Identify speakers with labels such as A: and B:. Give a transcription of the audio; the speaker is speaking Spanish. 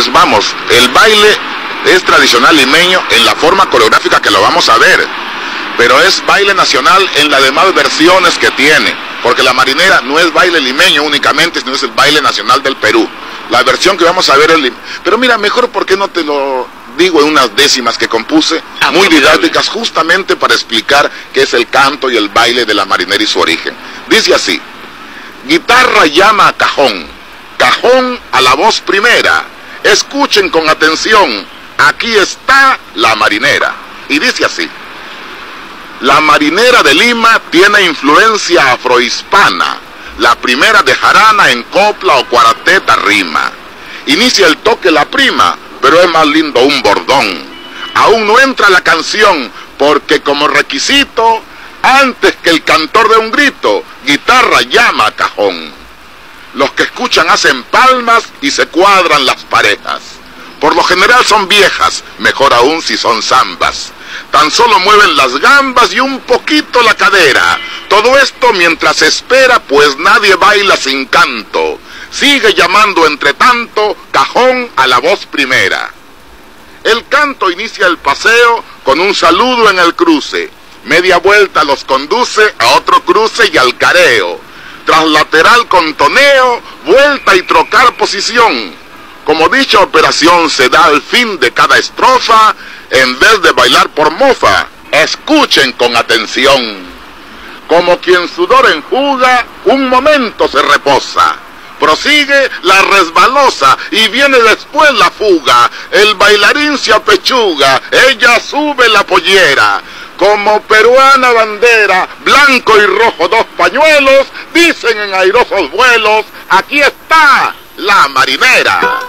A: pues vamos, el baile es tradicional limeño en la forma coreográfica que lo vamos a ver, pero es baile nacional en las demás versiones que tiene, porque la marinera no es baile limeño únicamente, sino es el baile nacional del Perú. La versión que vamos a ver es... Pero mira, mejor por qué no te lo digo en unas décimas que compuse,
B: Ah,
A: muy
B: formidable.
A: didácticas, justamente para explicar qué es el canto y el baile de la marinera y su origen. Dice así, guitarra llama a cajón, cajón a la voz primera, escuchen con atención, aquí está la marinera. Y dice así, la marinera de Lima tiene influencia afrohispana, la primera de jarana en copla o cuarteta rima. Inicia el toque la prima, pero es más lindo un bordón. Aún no entra la canción, porque como requisito, antes que el cantor de un grito, guitarra llama a cajón. Los que escuchan hacen palmas y se cuadran las parejas. Por lo general son viejas, mejor aún si son zambas. Tan solo mueven las gambas y un poquito la cadera. Todo esto mientras espera, pues nadie baila sin canto. Sigue llamando entre tanto cajón a la voz primera. El canto inicia el paseo con un saludo en el cruce. Media vuelta los conduce a otro cruce y al careo. Tras lateral con toneo, vuelta y trocar posición. Como dicha operación se da al fin de cada estrofa, en vez de bailar por mofa, escuchen con atención. Como quien sudor enjuga, un momento se reposa. Prosigue la resbalosa y viene después la fuga. El bailarín se apechuga, ella sube la pollera. Como peruana bandera, blanco y rojo dos pañuelos, dicen en airosos vuelos, aquí está la marinera.